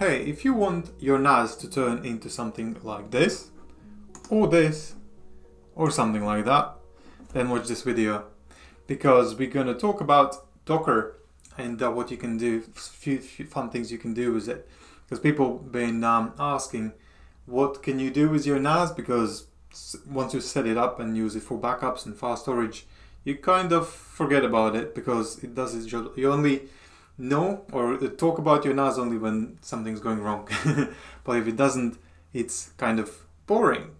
hey, if you want your NAS to turn into something like this, or this, or something like that, then watch this video because we're going to talk about Docker and uh, what you can do, few, few fun things you can do with it. Because people been um, asking, what can you do with your NAS? Because once you set it up and use it for backups and fast storage, you kind of forget about it because it does its job. You only know or talk about your NAS only when something's going wrong. but if it doesn't, it's kind of boring.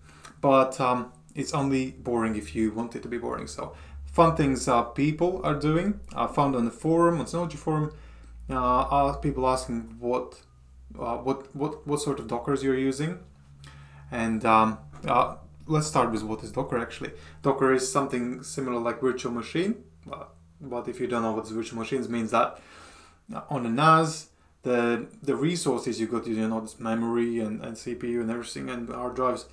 But um, it's only boring if you want it to be boring. So fun things uh, people are doing. I found on the forum, on Synology forum, uh, people asking what, uh, what, what, what sort of Dockers you're using. And um, uh, let's start with what is Docker actually. Docker is something similar like virtual machine, but if you don't know what virtual machines means that on a NAS, the the resources you got, you know, this memory and, and CPU and everything and hard drives,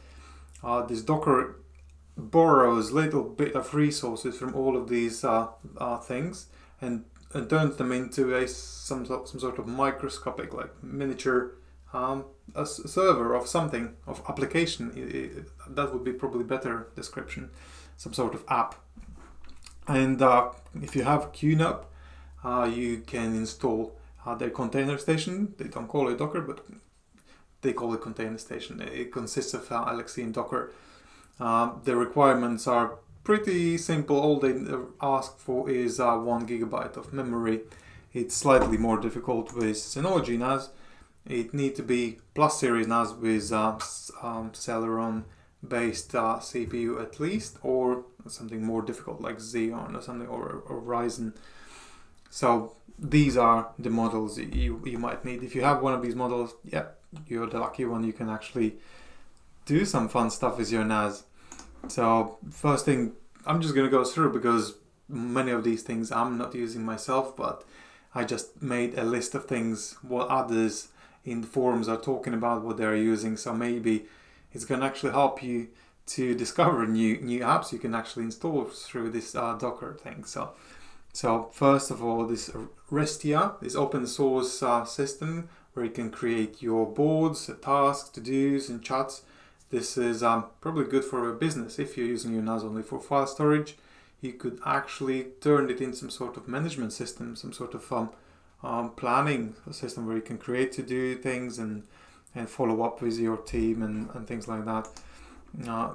uh, this Docker borrows little bit of resources from all of these uh, uh, things and, and turns them into a some some sort of microscopic like miniature um, a server of something of application. It, it, that would be probably better description some sort of app. And uh, if you have QNAP you can install uh, their container station. They don't call it Docker but they call it container station. It consists of uh, and Docker. Uh, the requirements are pretty simple. All they ask for is uh, one gigabyte of memory. It's slightly more difficult with Synology NAS it need to be plus series NAS with uh, um, Celeron based uh, CPU at least, or something more difficult like Xeon or something, or, or Ryzen. So these are the models you, you might need. If you have one of these models, yeah, you're the lucky one. You can actually do some fun stuff with your NAS. So first thing, I'm just gonna go through because many of these things I'm not using myself, but I just made a list of things what others in the forums are talking about what they're using. So maybe it's going to actually help you to discover new new apps you can actually install through this uh, Docker thing. So, so first of all, this Restya, this open source uh, system where you can create your boards, tasks, to-dos, and chats. This is um, probably good for a business if you're using your NAS only for file storage. You could actually turn it into some sort of management system, some sort of um, um, planning system where you can create to do things and and follow up with your team and, and things like that. Uh,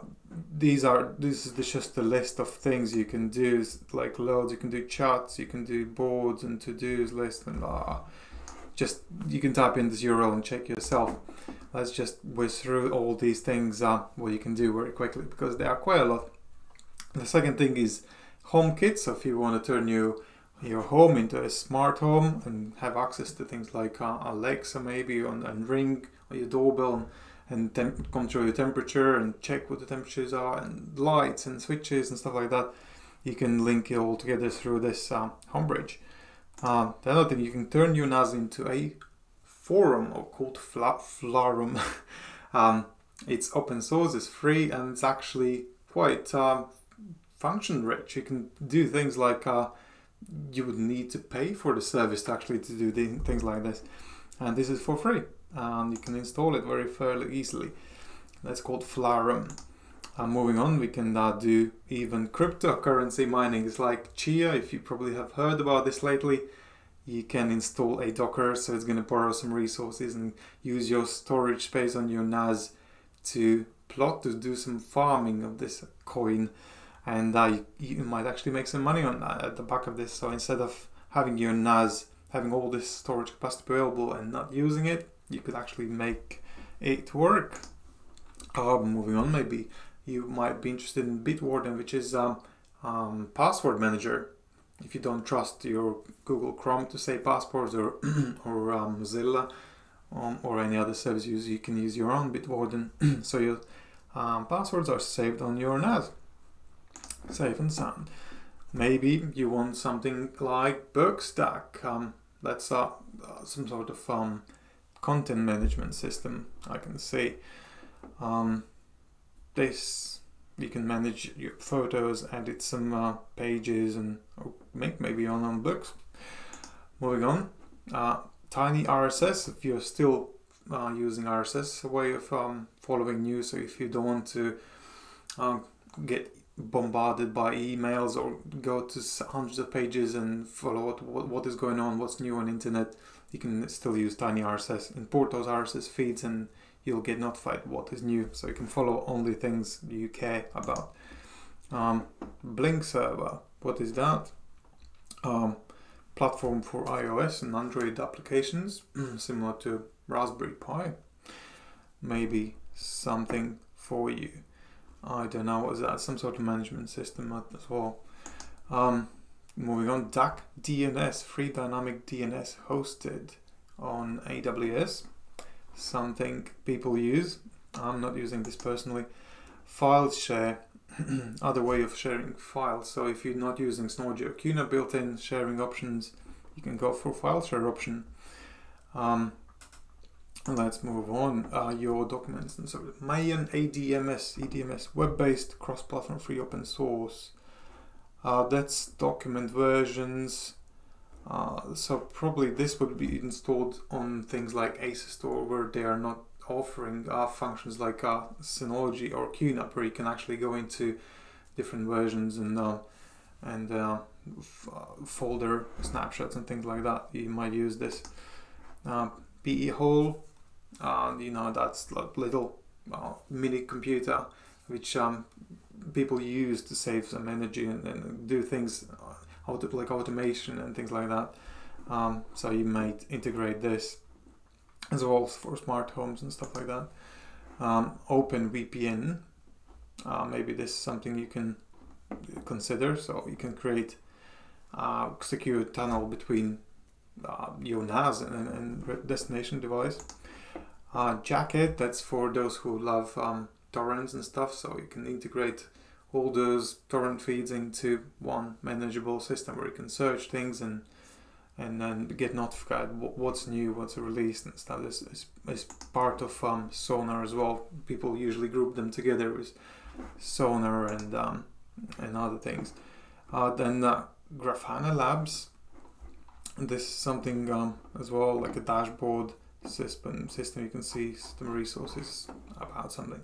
these are this is just a list of things you can do like loads. You can do chats you can do boards and to-dos list and uh, just you can type in this url and check yourself. Let's just whiz through all these things uh, what you can do very quickly because there are quite a lot. The second thing is HomeKit so if you want to turn your your home into a smart home and have access to things like uh, Alexa maybe on and Ring or your doorbell and, and control your temperature and check what the temperatures are and lights and switches and stuff like that. You can link it all together through this uh, Homebridge. Uh, the other thing, you can turn your NAS into a forum or called Fla Flarum. um, it's open source, it's free, and it's actually quite uh, function rich. You can do things like uh, you would need to pay for the service to actually to do things like this and this is for free and you can install it very fairly easily. That's called Flarum. Uh, moving on we can uh, do even cryptocurrency mining. It's like Chia if you probably have heard about this lately. You can install a docker so it's going to borrow some resources and use your storage space on your NAS to plot to do some farming of this coin. And uh, you, you, might actually make some money on that at the back of this. So instead of having your NAS having all this storage capacity available and not using it, you could actually make it work. Uh, moving on, maybe you might be interested in Bitwarden, which is a um, password manager. If you don't trust your Google Chrome to say passwords or or um, Mozilla um, or any other service use, you can use your own Bitwarden. so your um, passwords are saved on your NAS safe and sound. Maybe you want something like BookStack. Um, that's uh, some sort of um, content management system. I can say um, this. You can manage your photos, edit some uh, pages, and make maybe own books. Moving on, uh, Tiny RSS. If you're still uh, using RSS a way of um, following news. So if you don't want to um, get bombarded by emails or go to hundreds of pages and follow what, what is going on, what's new on internet, you can still use Tiny RSS. Import those RSS feeds and you'll get notified what is new. So you can follow only things you care about. Um, Blynk server, what is that? Um, platform for iOS and Android applications, similar to Raspberry Pi. Maybe something for you. I don't know, was that some sort of management system as well? Um, moving on, Duck DNS, free dynamic DNS hosted on AWS. Something people use. I'm not using this personally. File share, other way of sharing files. So if you're not using Synology or QNAP built-in sharing options, you can go for file share option. Um, let's move on. Uh, your documents and so Mayan ADMS, EDMS, web-based cross-platform free open source. Uh, that's document versions. Uh, so probably this would be installed on things like Asustor where they are not offering uh, functions like uh, Synology or QNAP where you can actually go into different versions and uh, and uh, folder snapshots and things like that. You might use this. Uh, Pi-hole, uh, you know, that's little uh, mini computer which um, people use to save some energy and, and do things uh, auto, like automation and things like that. Um, so you might integrate this as well for smart homes and stuff like that. Um, Open VPN, uh, maybe this is something you can consider. So you can create a secure tunnel between uh, your NAS and, and destination device. Uh, Jackett, that's for those who love um, torrents and stuff. So you can integrate all those torrent feeds into one manageable system where you can search things and and then get notified what's new, what's released and stuff. This is, is part of um, Sonarr as well. People usually group them together with Sonarr and um, and other things. Uh, then uh, Grafana Labs. This is something um, as well like a dashboard system. System you can see system resources about something.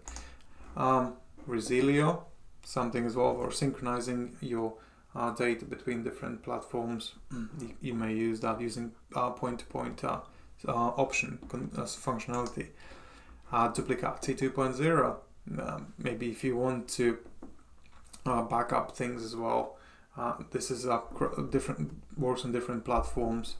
Um, Resilio, something as well for synchronizing your uh, data between different platforms. you, you, may use that using uh, point-to-point uh, uh, option as functionality. Uh, Duplicati 2.0. Um, maybe if you want to uh, backup things as well. Uh, this is a different works on different platforms.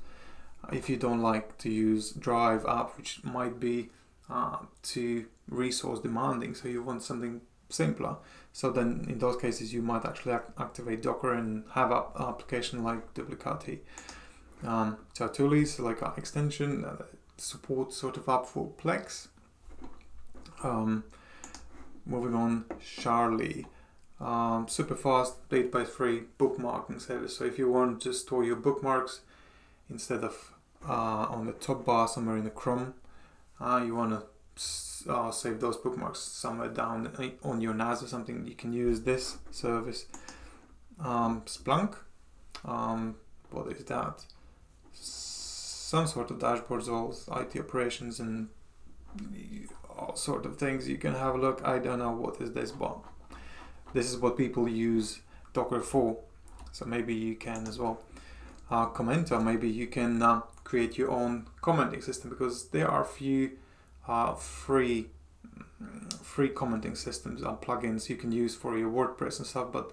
If you don't like to use Drive app, which might be uh, too resource demanding, so you want something simpler. So then, in those cases, you might actually act activate Docker and have an application like Duplicati. Um, so Tulis like an extension uh, support sort of app for Plex. Um, moving on, Shaarli um, super fast database free bookmarking service. So if you want to store your bookmarks instead of uh, on the top bar somewhere in the Chrome, uh, you want to uh, save those bookmarks somewhere down on your NAS or something, you can use this service. Um, Splunk, um, what is that? Some sort of dashboards, all IT operations and all sort of things. You can have a look. I don't know what is this, but this is what people use Docker for. So maybe you can as well uh, comment or maybe you can uh, create your own commenting system because there are a few uh, free free commenting systems and plugins you can use for your WordPress and stuff, but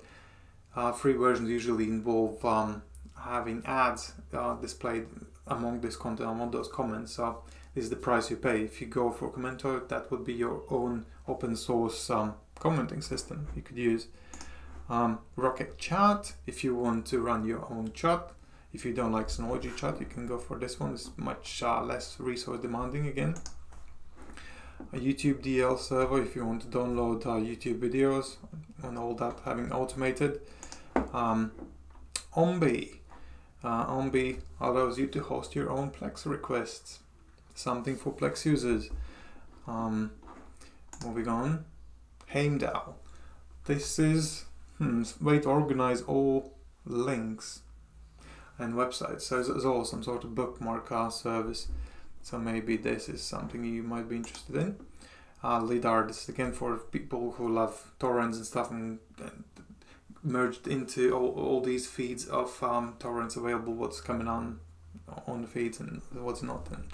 uh, free versions usually involve um, having ads uh, displayed among this content, among those comments. So this is the price you pay. If you go for Commento, that would be your own open source um, commenting system you could use. Um, Rocket Chat, if you want to run your own chat. If you don't like Synology Chat, you can go for this one. It's much uh, less resource demanding again. A YouTube DL server if you want to download uh, YouTube videos and all that having automated. Um, Ombi. Uh, Ombi allows you to host your own Plex requests. Something for Plex users. Um, moving on. Heimdall. This is hmm, way to organize all links and websites. So there's all some sort of bookmark service. So maybe this is something you might be interested in. Uh, is again for people who love torrents and stuff and, and merged into all, all these feeds of um, torrents available, what's coming on on the feeds and what's not, and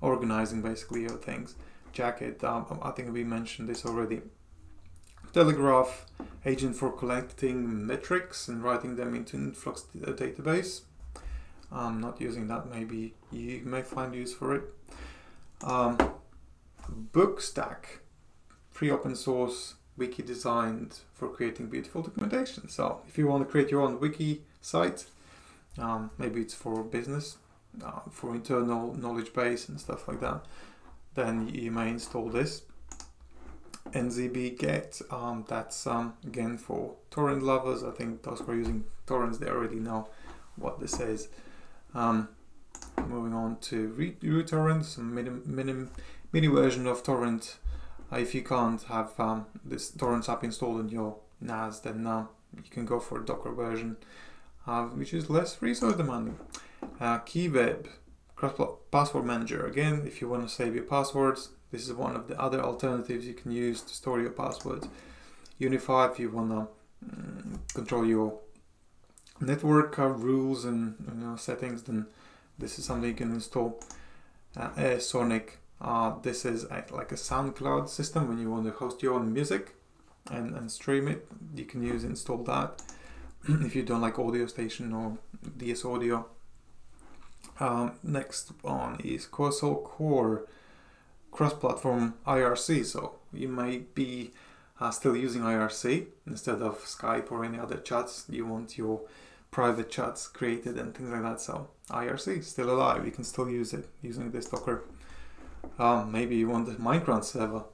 organizing basically your things. Jackett, um, I think we mentioned this already. Telegraf, agent for collecting metrics and writing them into Influx database. I'm not using that, maybe you may find use for it. Um, Bookstack, free open source wiki designed for creating beautiful documentation. So if you want to create your own wiki site, um, maybe it's for business, uh, for internal knowledge base and stuff like that, then you may install this. NZB Get, um, that's um, again for torrent lovers. I think those who are using torrents, they already know what this is. Um, moving on to RuTorrent, some mini, mini, mini version of torrent uh, if you can't have um, this torrents app installed on your NAS, then uh, you can go for a Docker version, uh, which is less resource demanding. Uh, KeeWeb, Password Manager. Again, if you want to save your passwords, this is one of the other alternatives you can use to store your passwords. UniFi, if you want to um, control your network uh, rules and you know, settings, then this is something you can install. Uh, Sonic, uh, this is a, like a SoundCloud system when you want to host your own music and, and stream it. You can use install that if you don't like Audio Station or DS Audio. Um, next one is Quassel Core cross-platform IRC. So you may be uh, still using IRC instead of Skype or any other chats. You want your private chats created and things like that. So IRC still alive. You can still use it using this Docker um, maybe you want a Minecraft server.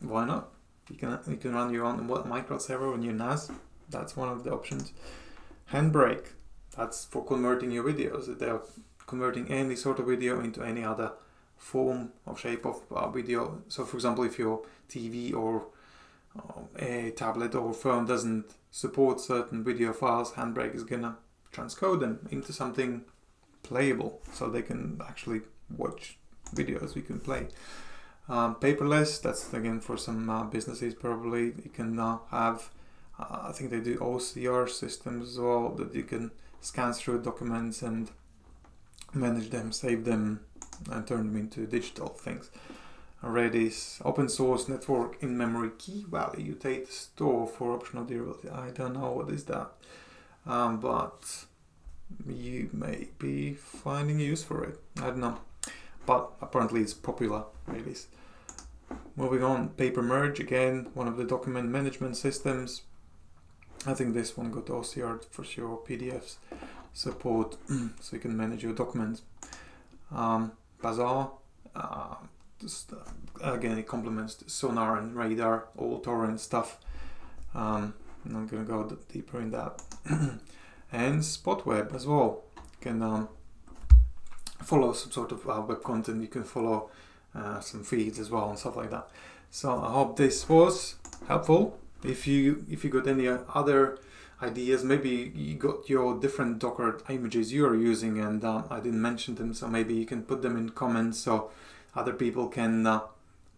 Why not? You can you can run your own Minecraft server on your NAS. That's one of the options. Handbrake. That's for converting your videos. They're converting any sort of video into any other form or shape of uh, video. So, for example, if your TV or uh, a tablet or phone doesn't support certain video files, Handbrake is gonna transcode them into something playable, so they can actually watch videos we can play. Um, paperless, that's again for some uh, businesses probably. You can now have, uh, I think they do OCR systems as well, that you can scan through documents and manage them, save them, and turn them into digital things. Redis, open source network in memory key value data store for optional durability. I don't know what is that, um, but you may be finding use for it. I don't know but apparently it's popular Redis. Moving on, Paper Merge again, one of the document management systems. I think this one got OCR for sure, PDFs support, so you can manage your documents. Um, Bazarr, uh, again, it complements Sonarr and Radarr, all torrent stuff. Um, I'm not gonna go deeper in that. and Spotweb as well. You can um, follow some sort of uh, web content. You can follow uh, some feeds as well and stuff like that. So I hope this was helpful. If you if you got any other ideas, maybe you got your different Docker images you are using and um, I didn't mention them, so maybe you can put them in comments so other people can uh,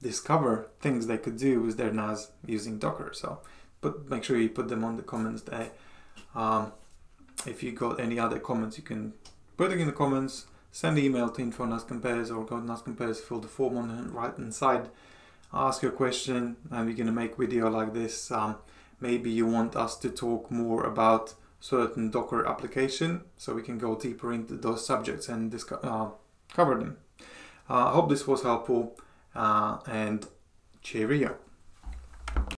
discover things they could do with their NAS using Docker. So, but make sure you put them on the comments there. Um, if you got any other comments, you can put it in the comments send an email to info Compares or go to Compares, fill the form on the right hand side, ask your question, and we're gonna make video like this. Um, maybe you want us to talk more about certain Docker application, so we can go deeper into those subjects and discuss, uh, cover them. Uh, I hope this was helpful, uh, and cheerio.